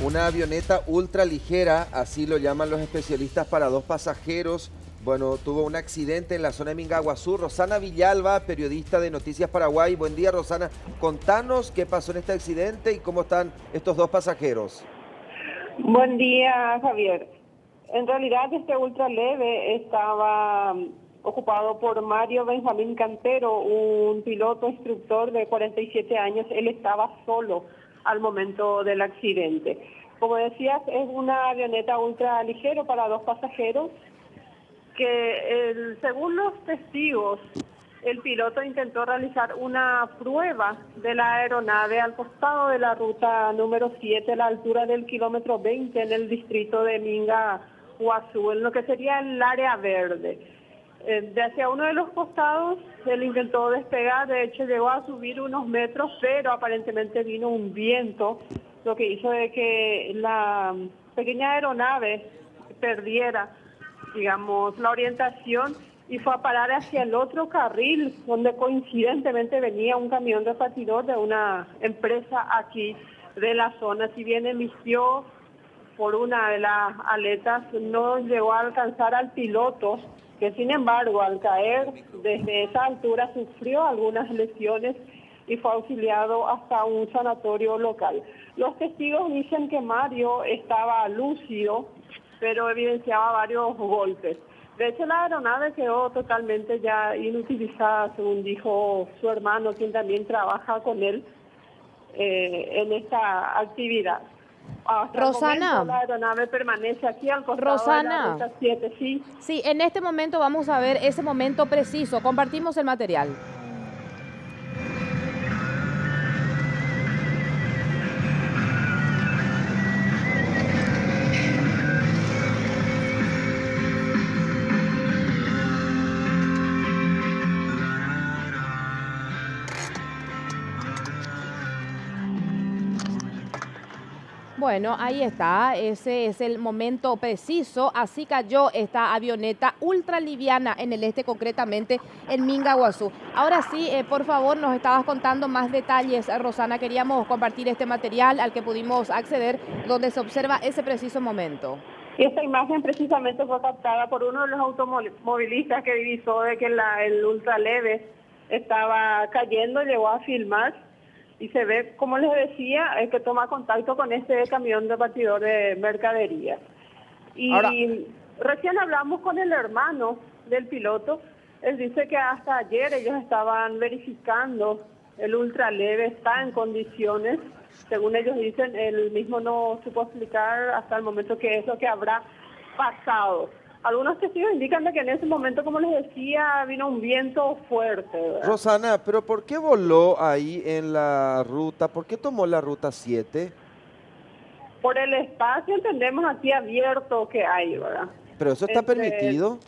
Una avioneta ultra ligera, así lo llaman los especialistas para dos pasajeros. Bueno, tuvo un accidente en la zona de Mingaguazú. Rosana Villalba, periodista de Noticias Paraguay. Buen día, Rosana. Contanos qué pasó en este accidente y cómo están estos dos pasajeros. Buen día, Javier. En realidad, este ultra leve estaba um, ocupado por Mario Benjamín Cantero, un piloto instructor de 47 años. Él estaba solo al momento del accidente. Como decías, es una avioneta ultra ligero para dos pasajeros que según los testigos, el piloto intentó realizar una prueba de la aeronave al costado de la ruta número 7 a la altura del kilómetro 20 en el distrito de Minga, Huazú, en lo que sería el área verde. Eh, de hacia uno de los costados, él intentó despegar, de hecho llegó a subir unos metros, pero aparentemente vino un viento, lo que hizo de que la pequeña aeronave perdiera, digamos, la orientación y fue a parar hacia el otro carril, donde coincidentemente venía un camión repartidor de una empresa aquí de la zona. Si bien emitió por una de las aletas, no llegó a alcanzar al piloto, que sin embargo al caer desde esa altura sufrió algunas lesiones y fue auxiliado hasta un sanatorio local. Los testigos dicen que Mario estaba lúcido, pero evidenciaba varios golpes. De hecho, la aeronave quedó totalmente ya inutilizada, según dijo su hermano, quien también trabaja con él eh, en esta actividad. Rosana. la aeronave permanece aquí al costado Rosana. de la 7, sí. Sí, en este momento vamos a ver ese momento preciso. Compartimos el material. Bueno, ahí está, ese es el momento preciso. Así cayó esta avioneta ultra liviana en el este, concretamente en Mingaguazú. Ahora sí, eh, por favor, nos estabas contando más detalles, Rosana. Queríamos compartir este material al que pudimos acceder, donde se observa ese preciso momento. Y esta imagen precisamente fue captada por uno de los automovilistas que divisó de que la, el ultra leve estaba cayendo, llegó a filmar y se ve, como les decía, es que toma contacto con este camión de batidor de mercadería. Y recién hablamos con el hermano del piloto, él dice que hasta ayer ellos estaban verificando el ultra leve está en condiciones, según ellos dicen, él mismo no supo explicar hasta el momento qué es lo que habrá pasado. Algunos testigos indican que en ese momento, como les decía, vino un viento fuerte. Rosana, pero ¿por qué voló ahí en la ruta? ¿Por qué tomó la ruta 7? Por el espacio, entendemos aquí abierto que hay, ¿verdad? Pero eso está este, permitido.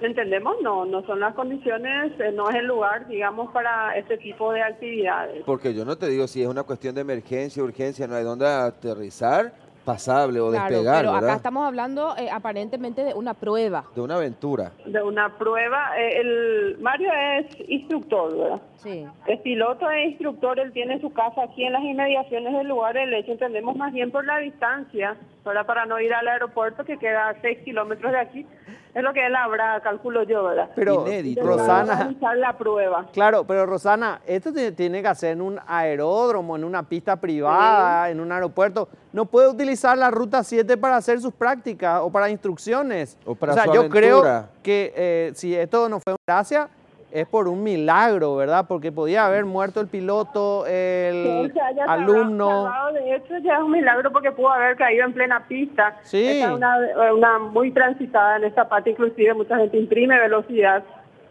Entendemos, no, no son las condiciones, eh, no es el lugar, digamos, para este tipo de actividades. Porque yo no te digo si es una cuestión de emergencia, urgencia, no hay dónde aterrizar pasable o claro, despegar, pero acá estamos hablando eh, aparentemente de una prueba. De una aventura. De una prueba. Eh, el Mario es instructor, ¿verdad? Sí. Es piloto e instructor, él tiene su casa aquí en las inmediaciones del lugar del hecho, entendemos más bien por la distancia, para no ir al aeropuerto que queda a 6 kilómetros de aquí, es lo que él habrá, calculo yo, ¿verdad? Pero, Rosana... la prueba. Claro, pero Rosana, esto tiene que hacer en un aeródromo, en una pista privada, en un aeropuerto. No puede utilizar la Ruta 7 para hacer sus prácticas o para instrucciones. O para o sea, yo creo que eh, si esto no fue gracia, es por un milagro, ¿verdad? Porque podía haber muerto el piloto, el alumno. de hecho, ya es un milagro porque pudo haber caído en plena pista. Sí. es una, muy transitada en esta parte, inclusive mucha gente imprime velocidad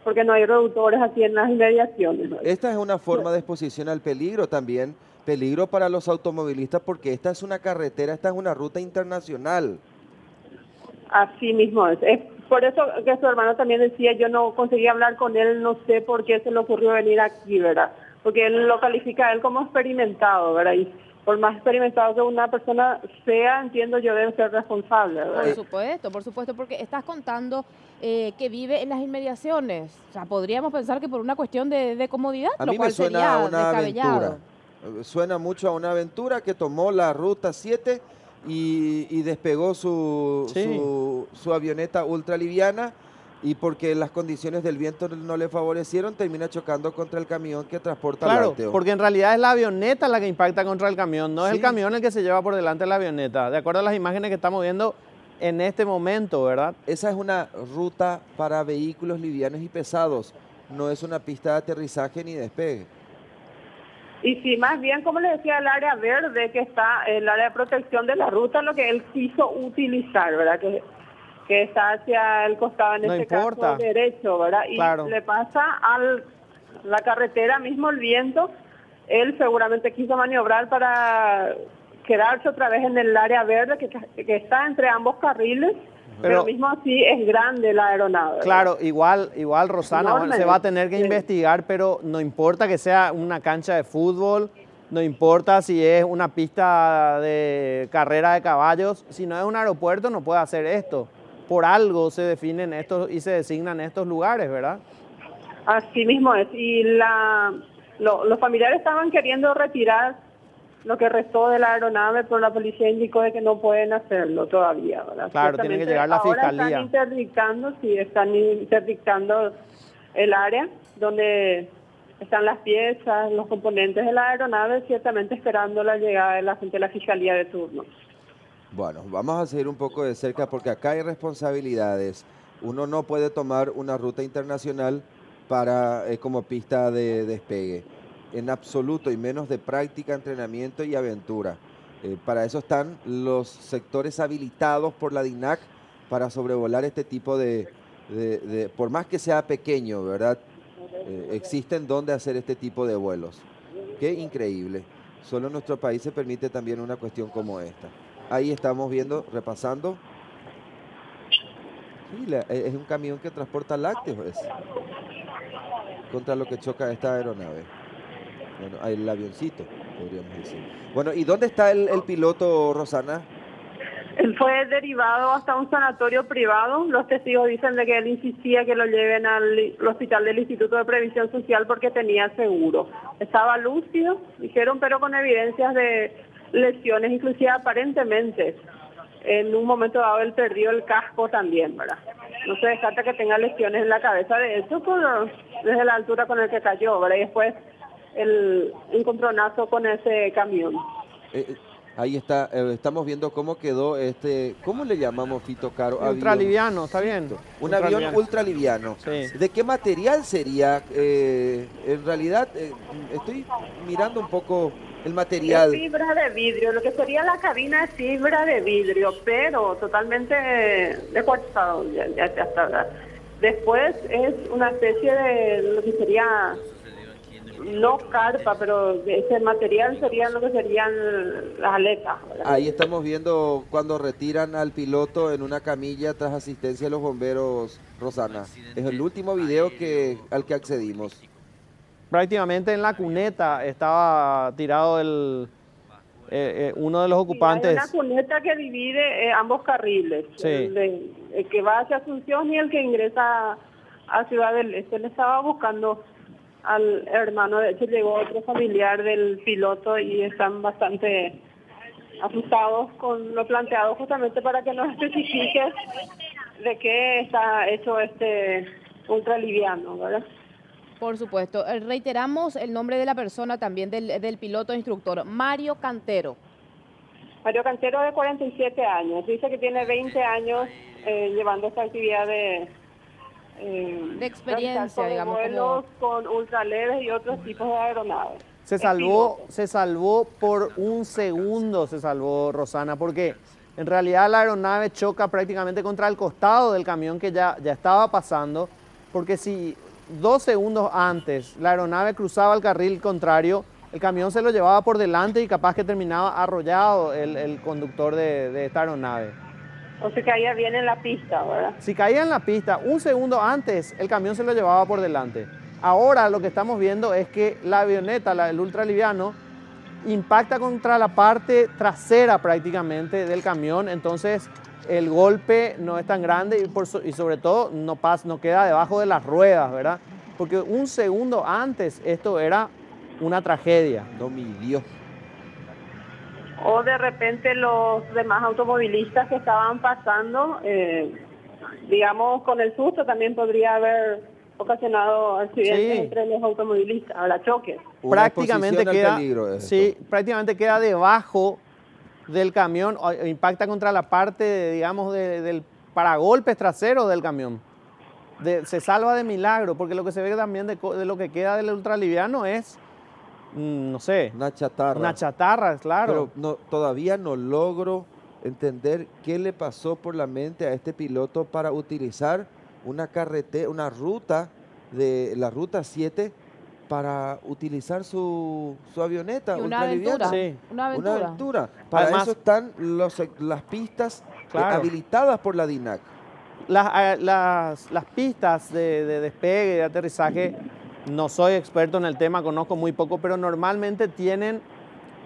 porque no hay reductores aquí en las inmediaciones. Esta es una forma de exposición al peligro también, peligro para los automovilistas porque esta es una carretera, esta es una ruta internacional. Así mismo es por eso que su hermano también decía, yo no conseguí hablar con él, no sé por qué se le ocurrió venir aquí, ¿verdad? Porque él lo califica a él como experimentado, ¿verdad? Y por más experimentado que una persona sea, entiendo yo, debe ser responsable, ¿verdad? Por supuesto, por supuesto, porque estás contando eh, que vive en las inmediaciones. O sea, podríamos pensar que por una cuestión de, comodidad, a lo mí cual me suena sería una descabellado. Aventura. suena mucho a una aventura que tomó la ruta 7 y, despegó su, su, su, avioneta ultraliviana y porque las condiciones del viento no le favorecieron, termina chocando contra el camión que transporta claro, lácteo. porque en realidad es la avioneta la que impacta contra el camión, no es el camión el que se lleva por delante la avioneta, de acuerdo a las imágenes que estamos viendo en este momento, ¿verdad? Esa es una ruta para vehículos livianos y pesados, no es una pista de aterrizaje ni despegue. Y sí, más bien, como le decía, el área verde que está, el área de protección de la ruta, lo que él quiso utilizar, ¿verdad? Que que está hacia el costado, en este caso derecho, ¿verdad? Y le pasa a la carretera mismo el viento, él seguramente quiso maniobrar para quedarse otra vez en el área verde que, que está entre ambos carriles. Pero, mismo así es grande la aeronave. Claro, igual, igual Rosana, se va a tener que investigar, pero no importa que sea una cancha de fútbol, no importa si es una pista de carrera de caballos, si no es un aeropuerto no puede hacer esto por algo se definen estos y se designan estos lugares, ¿verdad? Así mismo es. Y la, los familiares estaban queriendo retirar lo que restó de la aeronave, pero la policía indicó de que no pueden hacerlo todavía, ¿verdad? Claro, tiene que llegar la fiscalía. Están interdictando, sí, están interdictando el área donde están las piezas, los componentes de la aeronave, ciertamente esperando la llegada de la gente de la fiscalía de turno. Bueno, vamos a seguir un poco de cerca porque acá hay responsabilidades. Uno no puede tomar una ruta internacional para eh, como pista de despegue, en absoluto, y menos de práctica, entrenamiento y aventura. Eh, para eso están los sectores habilitados por la DINAC para sobrevolar este tipo de, por más que sea pequeño, ¿verdad? Eh, existen donde hacer este tipo de vuelos. Qué increíble. Solo en nuestro país se permite también una cuestión como esta. Ahí estamos viendo, repasando. Sí, e, es un camión que transporta lácteos. contra lo que choca esta aeronave. Bueno, el avioncito, podríamos decir. Bueno, ¿y dónde está el, piloto, Rosana? Él fue derivado hasta un sanatorio privado. Los testigos dicen de que él insistía que lo lleven al, hospital del Instituto de Previsión Social porque tenía seguro. Estaba lúcido, dijeron, pero con evidencias de lesiones, inclusive aparentemente. En un momento dado él perdió el casco también, ¿verdad? No se descarta que tenga lesiones en la cabeza de eso por, desde la altura con el que cayó, ¿verdad? Y después el encontronazo con ese camión. Eh, eh, ahí está, eh, estamos viendo cómo quedó este, ¿cómo le llamamos Fito Caro? Ultraliviano, está bien. Un avión ultraliviano. Sí. ¿De qué material sería? en realidad, estoy mirando un poco el material. fibra de vidrio, lo que sería la cabina es fibra de vidrio, pero totalmente descuartizado. Ya, ya, Después es una especie de lo que sería no carpa, pero ese material sería lo que serían las aletas. Ahí estamos viendo cuando retiran al piloto en una camilla tras asistencia de los bomberos, Rosana. Es el último video que al que accedimos prácticamente en la cuneta estaba tirado el, eh, eh, uno de los ocupantes. hay una cuneta que divide eh, ambos carriles, el, que va hacia Asunción y el que ingresa a Ciudad del Este. Le estaba buscando al hermano, de hecho llegó otro familiar del piloto y están bastante asustados con lo planteado justamente para que nos especifique de qué está hecho este ultraliviano, ¿verdad? Por supuesto. Eh, reiteramos el nombre de la persona también, del, piloto instructor, Mario Cantero. Mario Cantero de 47 años. Dice que tiene 20 años eh, llevando esta actividad de... Eh, de experiencia, digamos. Vuelos con ultraleves y otros tipos de aeronaves. Se salvó, se salvó por un segundo, se salvó Rosana, porque en realidad la aeronave choca prácticamente contra el costado del camión que ya, ya estaba pasando, porque si dos segundos antes la aeronave cruzaba el carril contrario, el camión se lo llevaba por delante y capaz que terminaba arrollado el, conductor de, esta aeronave. O se caía bien en la pista, ¿verdad? Si caía en la pista, un segundo antes el camión se lo llevaba por delante. Ahora lo que estamos viendo es que la avioneta, el ultraliviano, impacta contra la parte trasera prácticamente del camión, entonces el golpe no es tan grande y, y sobre todo no, no queda debajo de las ruedas, ¿verdad? Porque un segundo antes esto era una tragedia. No mi Dios. O de repente los demás automovilistas que estaban pasando, eh, digamos, con el susto también podría haber ocasionado accidentes Sí. entre los automovilistas, ahora choques. Una prácticamente queda, peligro es sí, prácticamente queda debajo del camión, impacta contra la parte, digamos, de- del paragolpes trasero del camión. De- se salva de milagro, porque lo que se ve también de, co- de lo que queda del ultraliviano es, no sé, Una chatarra. una chatarra, claro. Pero no, todavía no logro entender qué le pasó por la mente a este piloto para utilizar una carretera, una ruta de la ruta 7 para utilizar su, su avioneta Y una aventura. Sí. Una Una aventura. Para Además- eso están los, las pistas eh, habilitadas por la DINAC. Las, eh, las, las pistas de, de despegue y de aterrizaje, no soy experto en el tema, conozco muy poco, pero normalmente tienen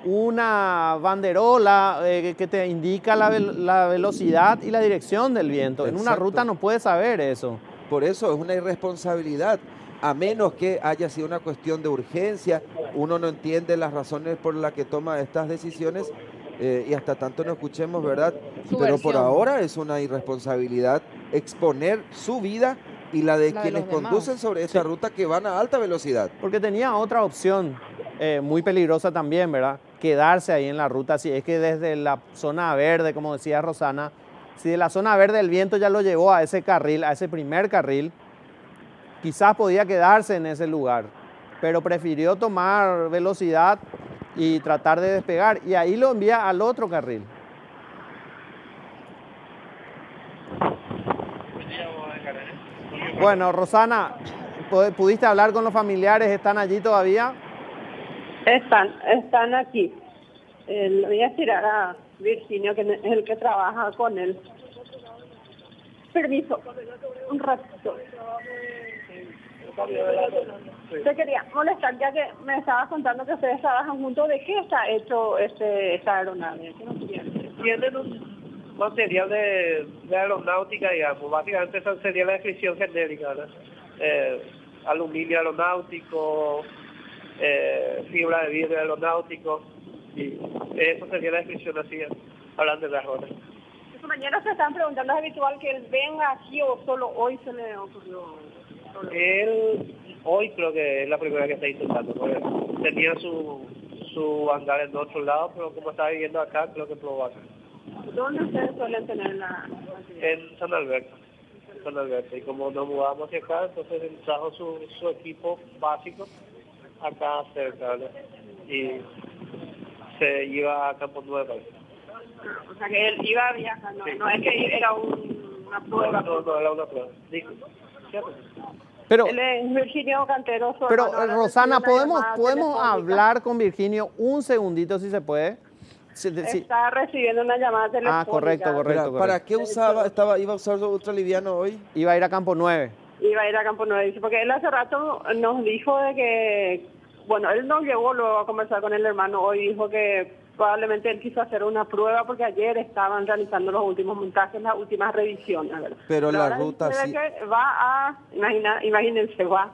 una banderola eh, que te indica la, vel- la velocidad y la dirección del viento. En una ruta no puedes saber eso. Por eso es una irresponsabilidad, a menos que haya sido una cuestión de urgencia, uno no entiende las razones por las que toma estas decisiones eh, y hasta tanto no escuchemos, ¿verdad? Su Pero por ahora es una irresponsabilidad exponer su vida y la de La de quienes demás. conducen sobre esta Sí. ruta que van a alta velocidad. Porque tenía otra opción eh, muy peligrosa también, ¿verdad? Quedarse ahí en la ruta. Si es que desde la zona verde, como decía Rosana, si de la zona verde el viento ya lo llevó a ese carril, a ese primer carril, quizás podía quedarse en ese lugar. Pero prefirió tomar velocidad y tratar de despegar. Y ahí lo envía al otro carril. Bueno, Rosana, ¿pu- ¿pudiste hablar con los familiares? ¿Están allí todavía? Están, están aquí. Eh, le voy a tirar a Virginio, que es el que trabaja con él. Permiso, un ratito. Te quería molestar, ya que me estabas contando que ustedes trabajan juntos. ¿De qué está hecho este, esta aeronave? Material de, de aeronáutica, digamos. Básicamente esa sería la descripción genérica, ¿no? Eh, aluminio aeronáutico, eh, fibra de vidrio aeronáutico, y eso sería la descripción así, hablando de las horas. Sus compañeros se están preguntando, ¿es habitual que él venga aquí o solo hoy se le ocurrió? Él, hoy creo que es la primera que está intentando, tenía su, su hangar en otro lado, pero como está viviendo acá, creo que probó acá. ¿Dónde ustedes suelen tener la... en San Alberto. San Alberto. Y como nos mudamos hacia acá, entonces él trajo su, su equipo básico acá cerca, ¿no? Y se iba a Campo Nuevo. O sea, que él iba a viajar, no, no es que era un- una prueba. No, no, era una prueba. ¿cierto? Pero, Él es Virginio Cantero. pero Rosana, ¿podemos, podemos hablar con Virginio un segundito si se puede? Sí, de- sí. Está recibiendo una llamada telefónica. Ah, correcto, correcto. Para, ¿Para qué usaba, estaba, iba a usar ultraliviano hoy? Iba a ir a Campo 9. Iba a ir a Campo Nuevo, dice, porque él hace rato nos dijo de que, bueno, él nos llevó luego a conversar con el hermano hoy, dijo que probablemente él quiso hacer una prueba porque ayer estaban realizando los últimos montajes, las últimas revisiones. ¿verdad? Pero la ahora ruta sí- que va a, imagina, imagínense, va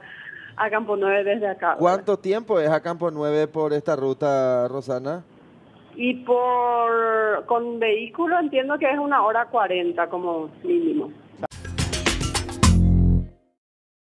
a Campo 9 desde acá. ¿verdad? ¿Cuánto tiempo es a Campo 9 por esta ruta, Rosana? Y por con vehículo entiendo que es una hora 40 como mínimo.